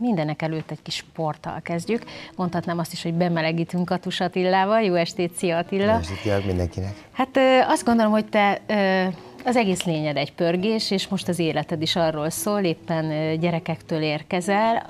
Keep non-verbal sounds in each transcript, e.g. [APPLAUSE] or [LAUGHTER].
Mindenek előtt egy kis sporttal kezdjük. Mondhatnám azt is, hogy bemelegítünk a Tusatillával. Jó estét, szia Attila! Jó estét mindenkinek! Hát azt gondolom, hogy te az egész lényed egy pörgés, és most az életed is arról szól, éppen gyerekektől érkezel.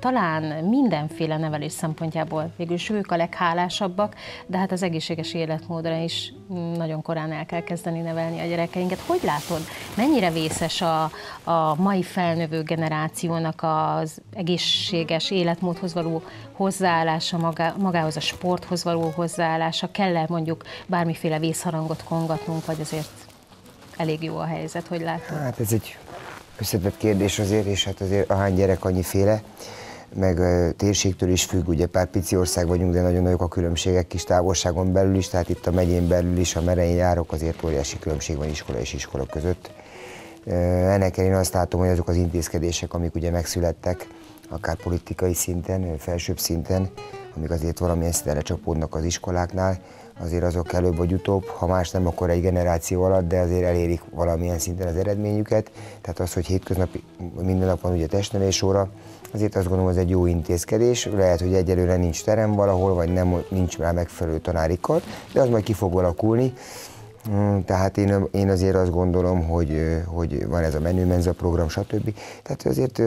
Talán mindenféle nevelés szempontjából végül ők a leghálásabbak, de hát az egészséges életmódra is nagyon korán el kell kezdeni nevelni a gyerekeinket. Hogy látod, mennyire vészes a, a mai felnövő generációnak az egészséges életmódhoz való hozzáállása, magá, magához a sporthoz való hozzáállása? Kell-e mondjuk bármiféle vészharangot kongatnunk, vagy azért elég jó a helyzet, hogy látod? Hát ez egy összetett kérdés azért, és hát azért ahány gyerek annyiféle, meg térségtől is függ, ugye pár pici ország vagyunk, de nagyon nagyok a különbségek kis távolságon belül is, tehát itt a megyén belül is, a merein járok, azért óriási különbség van iskola és iskola között. Ennek én azt látom, hogy azok az intézkedések, amik ugye megszülettek, akár politikai szinten, felsőbb szinten, amik azért valamilyen szinten lecsapódnak az iskoláknál, azért azok előbb vagy utóbb, ha más nem, akkor egy generáció alatt, de azért elérik valamilyen szinten az eredményüket. Tehát az, hogy hétköznapi minden nap van ugye testnevés óra, azért azt gondolom, hogy ez egy jó intézkedés. Lehet, hogy egyelőre nincs terem valahol, vagy nem, nincs rá megfelelő tanárikat, de az majd ki fog alakulni. Hmm, tehát én, én azért azt gondolom, hogy, hogy van ez a menümenza program, stb. Tehát azért,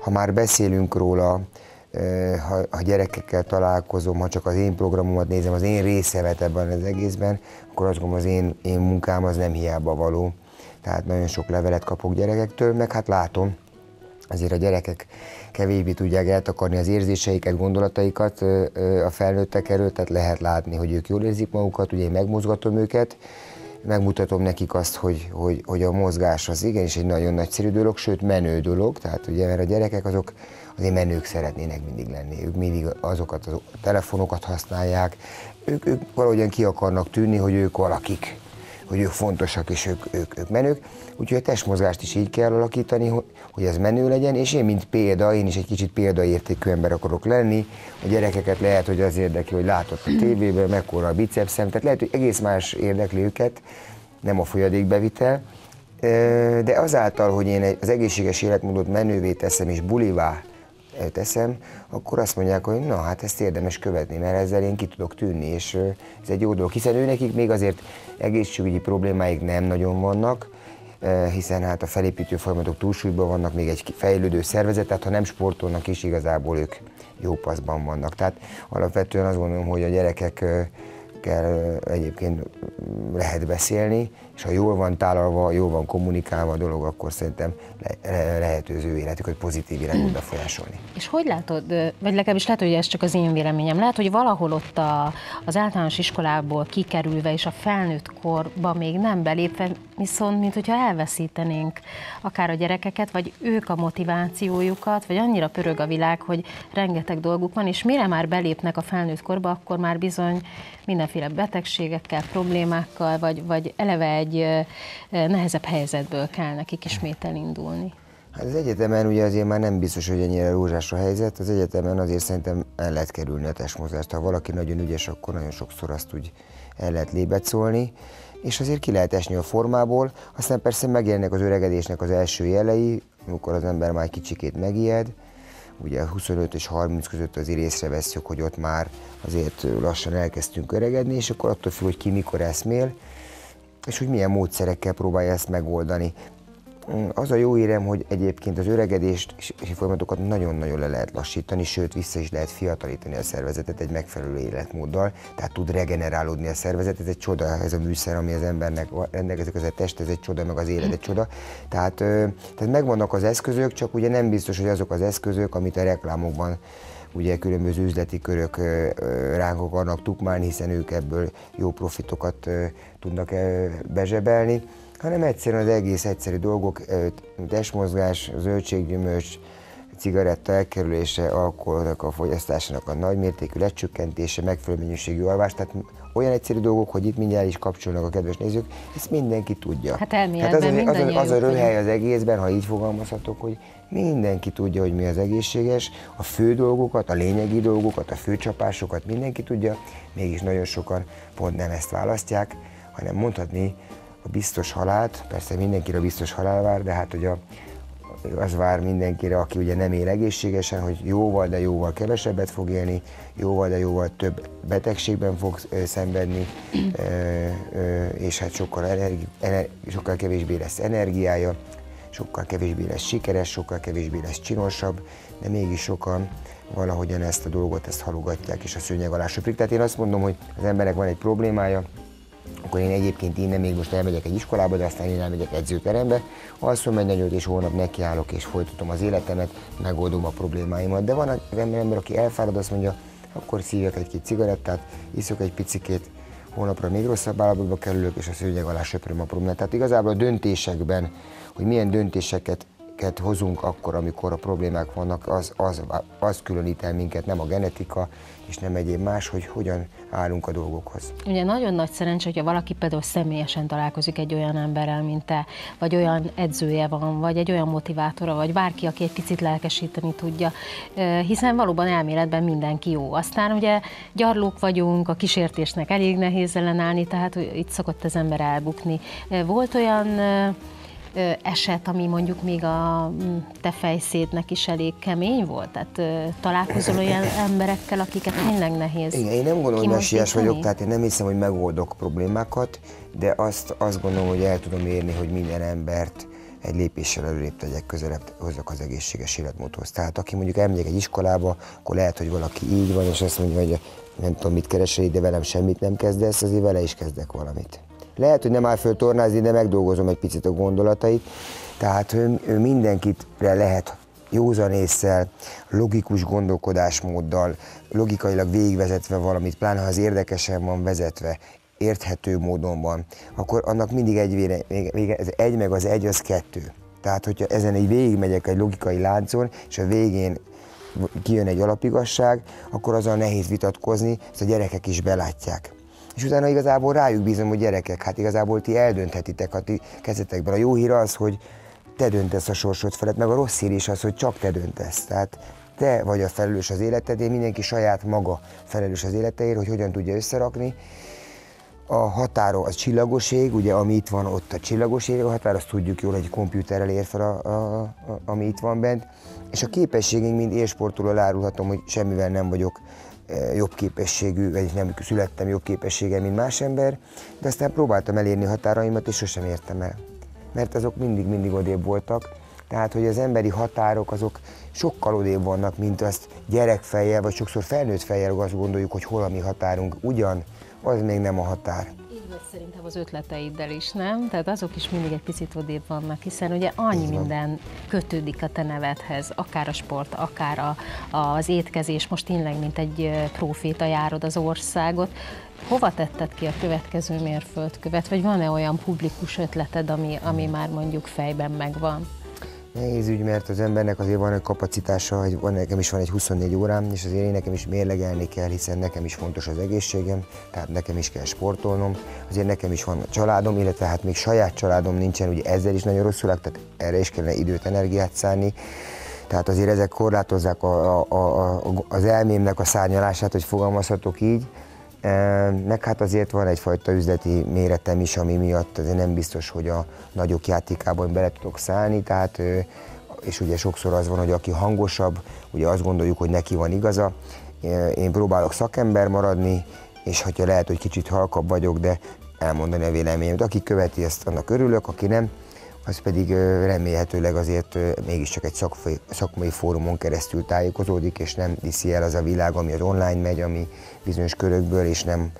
ha már beszélünk róla, ha, ha gyerekekkel találkozom, ha csak az én programomat nézem, az én részemet ebben az egészben, akkor azt gondolom, az én, én munkám az nem hiába való. Tehát nagyon sok levelet kapok gyerekektől, meg hát látom, azért a gyerekek kevésbé tudják eltakarni az érzéseiket, gondolataikat a felnőttek erről, tehát lehet látni, hogy ők jól érzik magukat, ugye én megmozgatom őket, megmutatom nekik azt, hogy, hogy, hogy a mozgás az igenis egy nagyon nagyszerű dolog, sőt menő dolog, tehát ugye mert a gyerekek azok azért menők szeretnének mindig lenni, ők mindig azokat a telefonokat használják, ők, ők valahogyan ki akarnak tűnni, hogy ők valakik, hogy ők fontosak és ők, ők, ők menők, úgyhogy a testmozgást is így kell alakítani, hogy ez menő legyen, és én, mint példa, én is egy kicsit példaértékű ember akarok lenni, a gyerekeket lehet, hogy az érdekli, hogy látott a tévében, mekkora a bicepszem, tehát lehet, hogy egész más érdekli őket, nem a folyadékbevitel, de azáltal, hogy én az egészséges életmódot menővé teszem és bulivá teszem, akkor azt mondják, hogy na hát ezt érdemes követni, mert ezzel én ki tudok tűnni, és ez egy jó dolog, hiszen ő nekik még azért egészségügyi problémáik nem nagyon vannak, hiszen hát a felépítő folyamatok túlsúlyban vannak, még egy fejlődő szervezet, tehát ha nem sportolnak is, igazából ők jó paszban vannak. Tehát alapvetően azt gondolom, hogy a gyerekek gyerekekkel egyébként lehet beszélni, és ha jól van tálalva, jól van kommunikálva a dolog, akkor szerintem le, lehet az ő életüket pozitív irányba befolyásolni. És hogy látod, vagy legalábbis lehet, hogy ez csak az én véleményem, lehet, hogy valahol ott a, az általános iskolából kikerülve és a felnőtt korba még nem belépve, viszont mint hogyha elveszítenénk akár a gyerekeket, vagy ők a motivációjukat, vagy annyira pörög a világ, hogy rengeteg dolguk van, és mire már belépnek a felnőtt korba, akkor már bizony mindenféle betegségekkel, problémákkal, vagy, vagy eleve egy nehezebb helyzetből kell nekik ismét elindulni. Hát az egyetemen ugye azért már nem biztos, hogy ennyire rózsás a helyzet. Az egyetemen azért szerintem el lehet kerülni a testmozgást. Ha valaki nagyon ügyes, akkor nagyon sokszor azt úgy el lehet lébecolni, és azért ki lehet esni a formából. Aztán persze megjelennek az öregedésnek az első jelei, amikor az ember már kicsikét megijed, ugye 25 és 30 között azért észreveszünk, hogy ott már azért lassan elkezdtünk öregedni, és akkor attól függ, hogy ki mikor eszmél, és hogy milyen módszerekkel próbálja ezt megoldani. Az a jó érem, hogy egyébként az öregedést és folyamatokat nagyon-nagyon le lehet lassítani, sőt vissza is lehet fiatalítani a szervezetet egy megfelelő életmóddal, tehát tud regenerálódni a szervezet, ez egy csoda, ez a műszer, ami az embernek rendelkezik, az a test, ez egy csoda, meg az élet egy csoda. Tehát, tehát megvannak az eszközök, csak ugye nem biztos, hogy azok az eszközök, amit a reklámokban ugye különböző üzleti körök ránk akarnak tukmálni, hiszen ők ebből jó profitokat tudnak bezsebelni hanem egyszerűen az egész egyszerű dolgok, testmozgás, zöldséggyümölcs, cigaretta elkerülése, alkoholnak a fogyasztásának a nagymértékű lecsökkentése, megfelelő mennyiségű alvás, tehát olyan egyszerű dolgok, hogy itt mindjárt is kapcsolnak a kedves nézők, ezt mindenki tudja. Hát elméletben hát az, az, az, az a röhely az egészben, ha így fogalmazhatok, hogy mindenki tudja, hogy mi az egészséges, a fő dolgokat, a lényegi dolgokat, a főcsapásokat mindenki tudja, mégis nagyon sokan pont nem ezt választják, hanem mondhatni, a biztos halált, persze mindenkire biztos halál vár, de hát hogy a, az vár mindenkire, aki ugye nem él egészségesen, hogy jóval, de jóval kevesebbet fog élni, jóval, de jóval több betegségben fog szenvedni, és hát sokkal, energi, ener, sokkal kevésbé lesz energiája, sokkal kevésbé lesz sikeres, sokkal kevésbé lesz csinosabb, de mégis sokan valahogyan ezt a dolgot, ezt halogatják és a szőnyeg alá söprik. Tehát én azt mondom, hogy az emberek van egy problémája, akkor én egyébként innen még most elmegyek egy iskolába, de aztán én elmegyek edzőterembe, alszom egy nagyot, és holnap nekiállok, és folytatom az életemet, megoldom a problémáimat. De van az ember, aki elfárad, azt mondja, akkor szívjak egy-két cigarettát, iszok egy picikét, holnapra még rosszabb állapotba kerülök, és a szőnyeg alá söpröm a problémát. Tehát igazából a döntésekben, hogy milyen döntéseket hozunk akkor, amikor a problémák vannak, az, az, az különít el minket, nem a genetika, és nem egyéb más, hogy hogyan állunk a dolgokhoz. Ugye nagyon nagy szerencsé, hogyha valaki például személyesen találkozik egy olyan emberrel, mint te, vagy olyan edzője van, vagy egy olyan motivátora, vagy bárki, aki egy picit lelkesíteni tudja, hiszen valóban elméletben mindenki jó. Aztán ugye gyarlók vagyunk, a kísértésnek elég nehéz ellenállni, tehát itt szokott az ember elbukni. Volt olyan eset, ami mondjuk még a mm, te fejszédnek is elég kemény volt? Tehát találkozol olyan [CLEARS THROAT] emberekkel, akiket tényleg nehéz Igen, én nem gondolom, hogy messiás vagyok, tehát én nem hiszem, hogy megoldok problémákat, de azt, azt gondolom, hogy el tudom érni, hogy minden embert egy lépéssel előrébb tegyek, közelebb hozzak az egészséges életmódhoz. Tehát aki mondjuk elmegyek egy iskolába, akkor lehet, hogy valaki így van, és azt mondja, hogy nem tudom, mit keresel, de velem semmit nem kezdesz, azért vele is kezdek valamit. Lehet, hogy nem áll föl tornázni, de megdolgozom egy picit a gondolatait. Tehát ő, ő mindenkit lehet józan észsel, logikus gondolkodásmóddal, logikailag végigvezetve valamit, pláne ha az érdekesen van vezetve, érthető módon van, akkor annak mindig egy, véle, ez egy meg az egy az kettő. Tehát, hogyha ezen egy végigmegyek egy logikai láncon, és a végén kijön egy alapigasság, akkor azon nehéz vitatkozni, ezt a gyerekek is belátják és utána igazából rájuk bízom, hogy gyerekek, hát igazából ti eldönthetitek a ti kezetekben. A jó hír az, hogy te döntesz a sorsod felett, meg a rossz hír is az, hogy csak te döntesz. Tehát te vagy a felelős az életedért, mindenki saját maga felelős az életeért, hogy hogyan tudja összerakni. A határa az csillagoség, ugye ami itt van, ott a csillagoség, a határ azt tudjuk jól, hogy komputerrel ér fel, a, a, a, ami itt van bent. És a képességeink mind élsportoló árulhatom, hogy semmivel nem vagyok jobb képességű, vagy nem születtem jobb képességgel, mint más ember, de aztán próbáltam elérni határaimat, és sosem értem el. Mert azok mindig-mindig odébb voltak, tehát, hogy az emberi határok azok sokkal odébb vannak, mint azt gyerekfejjel, vagy sokszor felnőtt fejjel azt gondoljuk, hogy hol a mi határunk. Ugyan, az még nem a határ vagy szerintem az ötleteiddel is, nem? Tehát azok is mindig egy picit odébb vannak, hiszen ugye annyi minden kötődik a te nevedhez, akár a sport, akár a, az étkezés, most tényleg, mint egy proféta járod az országot. Hova tetted ki a következő mérföldkövet, vagy van-e olyan publikus ötleted, ami, ami már mondjuk fejben megvan? Nehéz ügy, mert az embernek azért van egy kapacitása, hogy van, nekem is van egy 24 órám, és azért én nekem is mérlegelni kell, hiszen nekem is fontos az egészségem, tehát nekem is kell sportolnom, azért nekem is van a családom, illetve hát még saját családom nincsen, ugye ezzel is nagyon rosszul, tehát erre is kellene időt, energiát szánni. Tehát azért ezek korlátozzák a, a, a, az elmémnek a szárnyalását, hogy fogalmazhatok így, meg hát azért van egyfajta üzleti méretem is, ami miatt azért nem biztos, hogy a nagyok játékában bele tudok szállni, tehát és ugye sokszor az van, hogy aki hangosabb, ugye azt gondoljuk, hogy neki van igaza. Én próbálok szakember maradni, és hogyha lehet, hogy kicsit halkabb vagyok, de elmondani a véleményemet. Aki követi ezt, annak örülök, aki nem, az pedig remélhetőleg azért mégiscsak egy szakmai, fórumon keresztül tájékozódik, és nem viszi el az a világ, ami az online megy, ami bizonyos körökből, és nem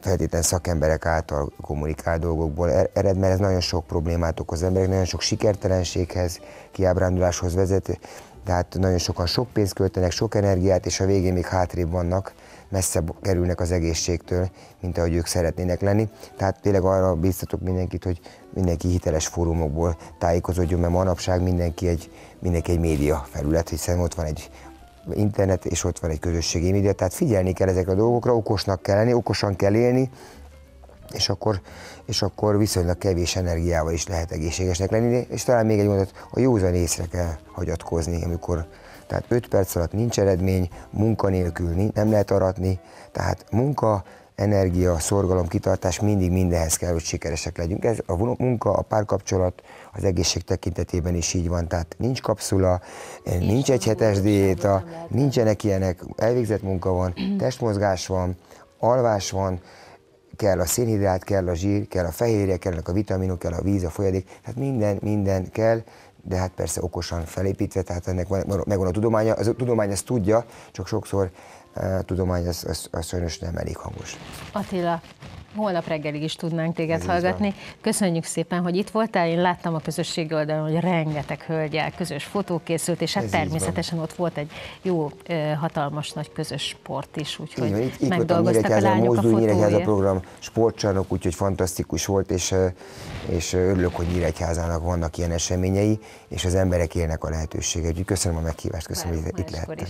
feltétlenül szakemberek által kommunikál dolgokból. Er-, ered, mert ez nagyon sok problémát okoz emberek, nagyon sok sikertelenséghez, kiábránduláshoz vezet, tehát nagyon sokan sok pénzt költenek, sok energiát, és a végén még hátrébb vannak, messzebb kerülnek az egészségtől, mint ahogy ők szeretnének lenni. Tehát tényleg arra biztatok mindenkit, hogy mindenki hiteles fórumokból tájékozódjon, mert manapság mindenki egy, mindenki egy média felület, hiszen ott van egy internet, és ott van egy közösségi média, tehát figyelni kell ezekre a dolgokra, okosnak kell lenni, okosan kell élni, és akkor, és akkor viszonylag kevés energiával is lehet egészségesnek lenni, és talán még egy mondat, a józan észre kell hagyatkozni, amikor tehát 5 perc alatt nincs eredmény, munka nélkül nem lehet aratni, tehát munka, energia, szorgalom, kitartás, mindig mindenhez kell, hogy sikeresek legyünk. Ez a munka, a párkapcsolat, az egészség tekintetében is így van. Tehát nincs kapszula, nincs egy hetes diéta, nincsenek ilyenek, elvégzett munka van, testmozgás van, alvás van, kell a szénhidrát, kell a zsír, kell a fehérje, kellnek a vitaminok, kell a víz, a folyadék, tehát minden, minden kell, de hát persze okosan felépítve, tehát ennek megvan a tudománya, az a tudomány ezt tudja, csak sokszor a tudomány az, az, az sajnos nem elég hangos. Attila, holnap reggelig is tudnánk téged Ez hallgatni. Köszönjük szépen, hogy itt voltál. Én láttam a közösségi oldalon, hogy rengeteg hölgyel közös fotó készült, és hát Ez természetesen ott volt egy jó, hatalmas nagy közös sport is, úgyhogy Igen, itt, itt megdolgoztak a lányok a fotóért. a program sportcsarnok, úgyhogy fantasztikus volt, és, és örülök, hogy Nyíregyházának vannak ilyen eseményei, és az emberek élnek a lehetőséget. Úgyhogy köszönöm a meghívást, köszönöm, hogy itt lehettem.